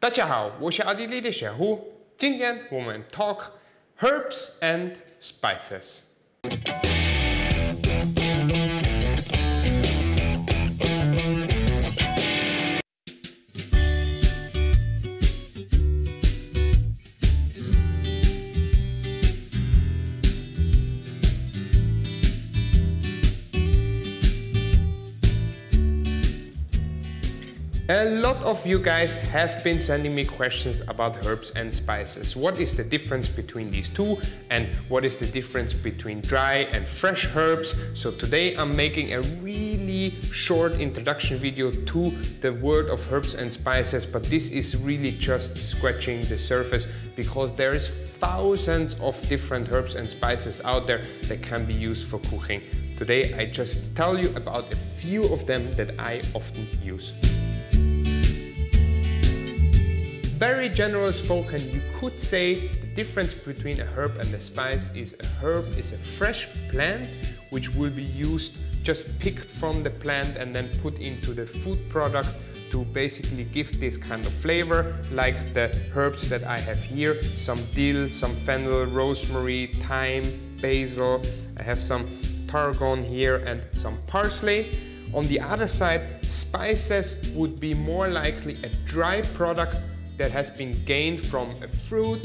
大家好，我是奥地利的小胡。今天我们 talk herbs and spices。A lot of you guys have been sending me questions about herbs and spices. What is the difference between these two and what is the difference between dry and fresh herbs? So today I'm making a really short introduction video to the world of herbs and spices, but this is really just scratching the surface because there is thousands of different herbs and spices out there that can be used for cooking. Today I just tell you about a few of them that I often use. Very general spoken, you could say the difference between a herb and a spice is a herb is a fresh plant which will be used just picked from the plant and then put into the food product to basically give this kind of flavor like the herbs that I have here. Some dill, some fennel, rosemary, thyme, basil. I have some tarragon here and some parsley. On the other side spices would be more likely a dry product that has been gained from a fruit,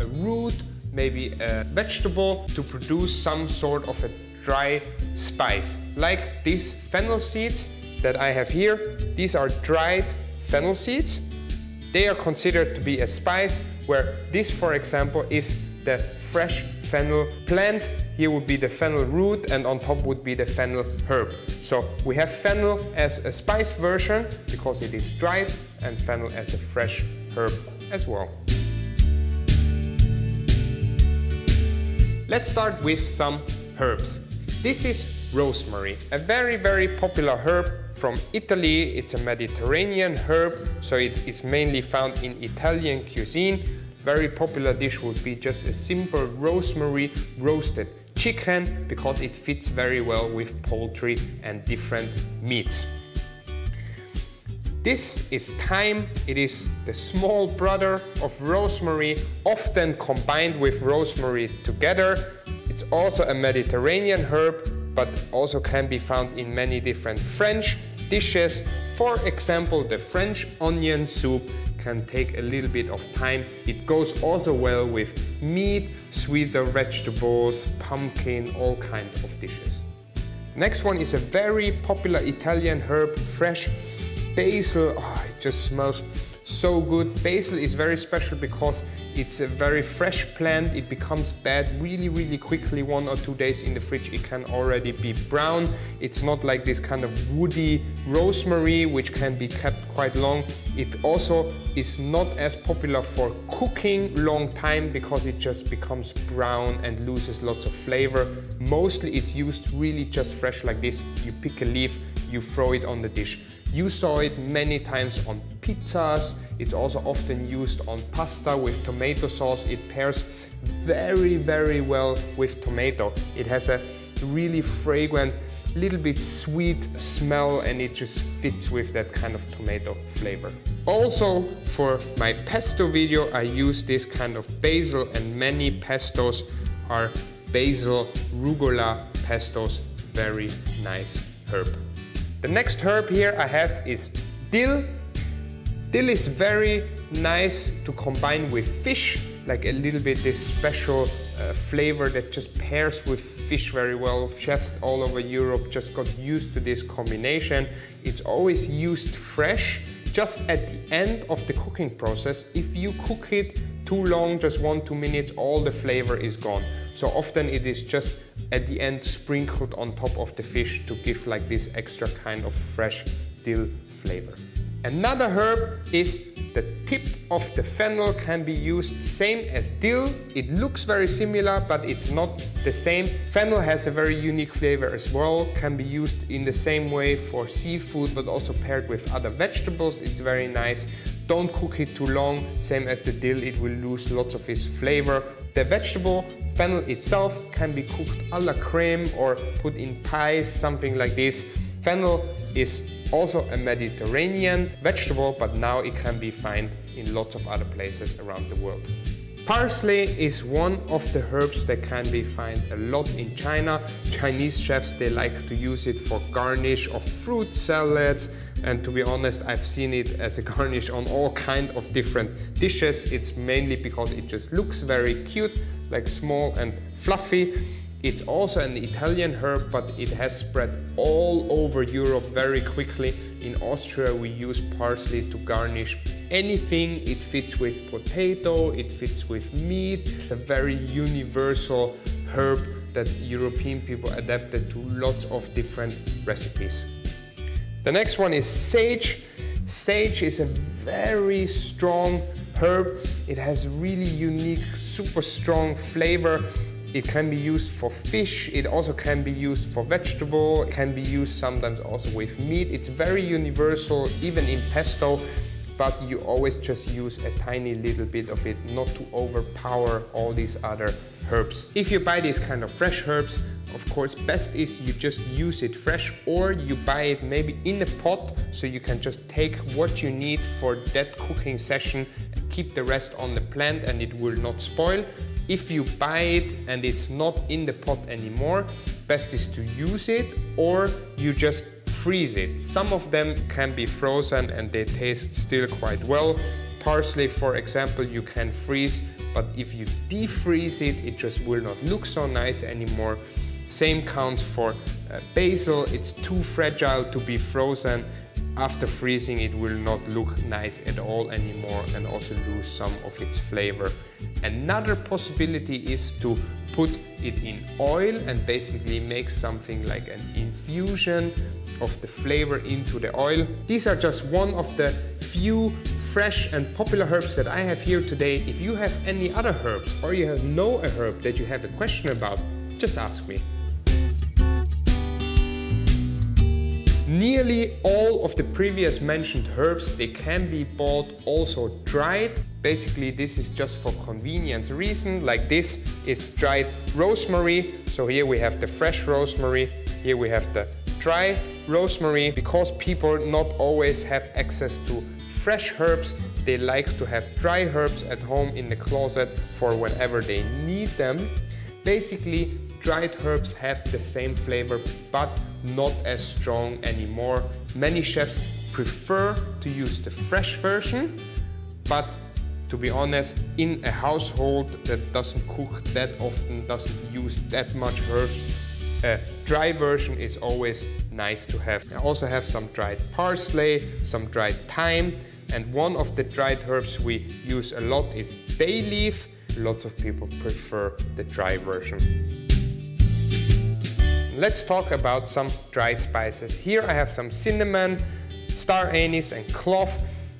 a root, maybe a vegetable to produce some sort of a dry spice. Like these fennel seeds that I have here. These are dried fennel seeds. They are considered to be a spice where this, for example, is the fresh fennel plant. Here would be the fennel root and on top would be the fennel herb. So we have fennel as a spice version because it is dried and fennel as a fresh herb as well. Let's start with some herbs. This is rosemary, a very, very popular herb from Italy. It's a Mediterranean herb, so it is mainly found in Italian cuisine. Very popular dish would be just a simple rosemary roasted chicken because it fits very well with poultry and different meats. This is thyme, it is the small brother of rosemary, often combined with rosemary together. It's also a Mediterranean herb, but also can be found in many different French dishes. For example, the French onion soup can take a little bit of thyme. It goes also well with meat, sweeter vegetables, pumpkin, all kinds of dishes. Next one is a very popular Italian herb, fresh basil, oh, it just smells so good. Basil is very special because it's a very fresh plant. It becomes bad really, really quickly. One or two days in the fridge, it can already be brown. It's not like this kind of woody rosemary, which can be kept quite long. It also is not as popular for cooking long time because it just becomes brown and loses lots of flavor. Mostly it's used really just fresh like this. You pick a leaf, you throw it on the dish. You saw it many times on pizzas. It's also often used on pasta with tomato sauce. It pairs very, very well with tomato. It has a really fragrant, little bit sweet smell and it just fits with that kind of tomato flavor. Also for my pesto video I use this kind of basil and many pestos are basil rucola pestos, very nice herb. The next herb here I have is dill. Dill is very nice to combine with fish, like a little bit this special uh, flavor that just pairs with fish very well. Chefs all over Europe just got used to this combination. It's always used fresh, just at the end of the cooking process. If you cook it too long, just one, two minutes, all the flavor is gone. So often it is just at the end sprinkled on top of the fish to give like this extra kind of fresh dill flavor. Another herb is the tip of the fennel can be used same as dill. It looks very similar, but it's not the same. Fennel has a very unique flavor as well, can be used in the same way for seafood, but also paired with other vegetables. It's very nice. Don't cook it too long, same as the dill, it will lose lots of its flavor. The vegetable fennel itself can be cooked a la creme or put in pies, something like this. Fennel is also a Mediterranean vegetable, but now it can be found in lots of other places around the world. Parsley is one of the herbs that can be found a lot in China. Chinese chefs, they like to use it for garnish of fruit salads. And to be honest, I've seen it as a garnish on all kind of different dishes. It's mainly because it just looks very cute, like small and fluffy. It's also an Italian herb, but it has spread all over Europe very quickly. In Austria, we use parsley to garnish anything. It fits with potato, it fits with meat, It's a very universal herb that European people adapted to lots of different recipes. The next one is sage. Sage is a very strong herb. It has really unique, super strong flavor. It can be used for fish, it also can be used for vegetable, it can be used sometimes also with meat. It's very universal, even in pesto but you always just use a tiny little bit of it, not to overpower all these other herbs. If you buy these kind of fresh herbs, of course, best is you just use it fresh or you buy it maybe in a pot so you can just take what you need for that cooking session keep the rest on the plant and it will not spoil. If you buy it and it's not in the pot anymore, best is to use it or you just freeze it. Some of them can be frozen and they taste still quite well. Parsley, for example, you can freeze, but if you defreeze it, it just will not look so nice anymore. Same counts for uh, basil, it's too fragile to be frozen. After freezing, it will not look nice at all anymore and also lose some of its flavor. Another possibility is to put it in oil and basically make something like an infusion of the flavor into the oil. These are just one of the few fresh and popular herbs that I have here today. If you have any other herbs or you have know a herb that you have a question about, just ask me. Nearly all of the previous mentioned herbs, they can be bought also dried. Basically, this is just for convenience reason. Like this is dried rosemary. So here we have the fresh rosemary. Here we have the dry rosemary. Because people not always have access to fresh herbs, they like to have dry herbs at home in the closet for whenever they need them. Basically, dried herbs have the same flavor, but not as strong anymore. Many chefs prefer to use the fresh version, but to be honest, in a household that doesn't cook that often, doesn't use that much herbs, a dry version is always nice to have. I also have some dried parsley, some dried thyme, and one of the dried herbs we use a lot is bay leaf. Lots of people prefer the dry version. Let's talk about some dry spices. Here I have some cinnamon, star anise and clove.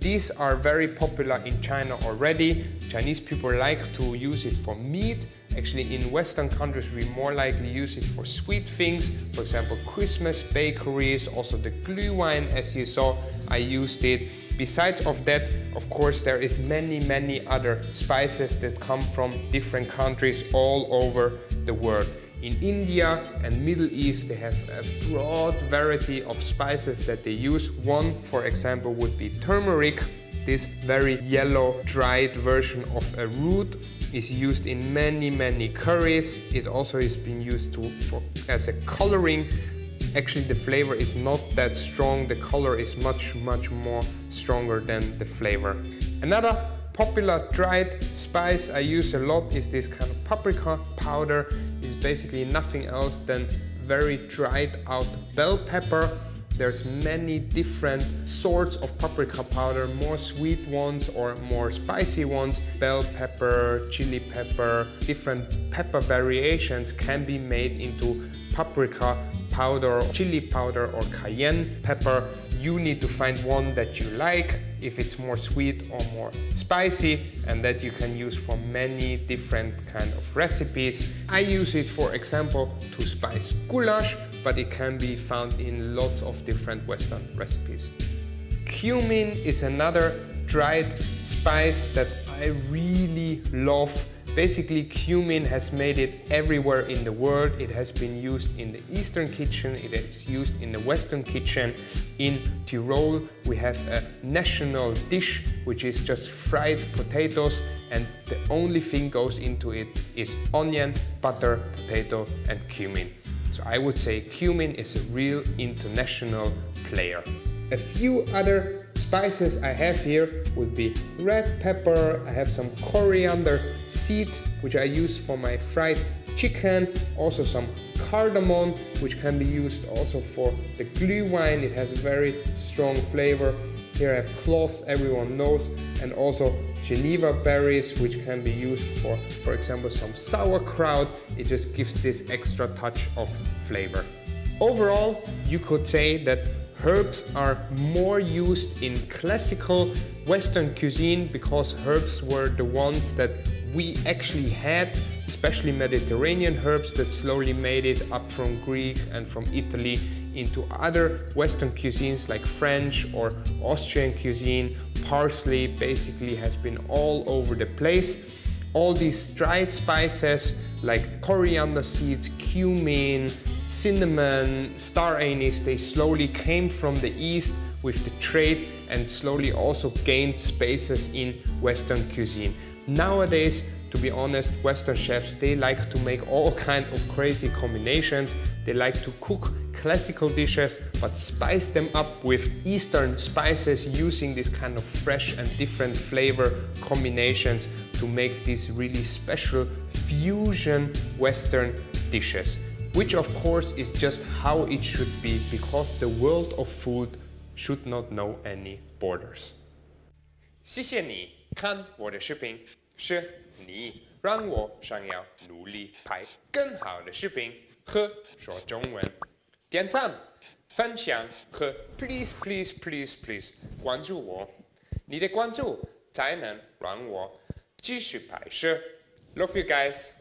These are very popular in China already. Chinese people like to use it for meat Actually, in Western countries, we more likely use it for sweet things. For example, Christmas bakeries, also the Glühwein, as you saw, I used it. Besides of that, of course, there is many, many other spices that come from different countries all over the world. In India and Middle East, they have a broad variety of spices that they use. One, for example, would be turmeric, this very yellow dried version of a root is used in many, many curries. It also is being used to, for, as a coloring. Actually, the flavor is not that strong. The color is much, much more stronger than the flavor. Another popular dried spice I use a lot is this kind of paprika powder. Basically nothing else than very dried out bell pepper there's many different sorts of paprika powder, more sweet ones or more spicy ones. Bell pepper, chili pepper, different pepper variations can be made into paprika powder, chili powder or cayenne pepper. You need to find one that you like, if it's more sweet or more spicy, and that you can use for many different kind of recipes. I use it, for example, to spice goulash, but it can be found in lots of different Western recipes. Cumin is another dried spice that I really love Basically, cumin has made it everywhere in the world. It has been used in the Eastern kitchen, it is used in the Western kitchen. In Tyrol, we have a national dish, which is just fried potatoes, and the only thing goes into it is onion, butter, potato, and cumin. So I would say cumin is a real international player. A few other spices I have here would be red pepper, I have some coriander seeds which I use for my fried chicken, also some cardamom which can be used also for the glühwein, it has a very strong flavor. Here I have cloves, everyone knows, and also juniper berries which can be used for, for example, some sauerkraut. It just gives this extra touch of flavor. Overall, you could say that herbs are more used in classical Western cuisine because herbs were the ones that we actually had, especially Mediterranean herbs that slowly made it up from Greek and from Italy into other Western cuisines like French or Austrian cuisine. Parsley basically has been all over the place. All these dried spices like coriander seeds, cumin, cinnamon, star anise, they slowly came from the east with the trade and slowly also gained spaces in Western cuisine. Nowadays, to be honest, Western chefs, they like to make all kind of crazy combinations. They like to cook classical dishes, but spice them up with Eastern spices using this kind of fresh and different flavor combinations to make these really special fusion Western dishes which of course is just how it should be because the world of food should not know any borders. 谢谢你 看我的视频，是你让我想要努力拍更好的视频和说中文。点赞、分享和 please please please please 关注我，你的关注才能让我继续拍摄。Love you guys.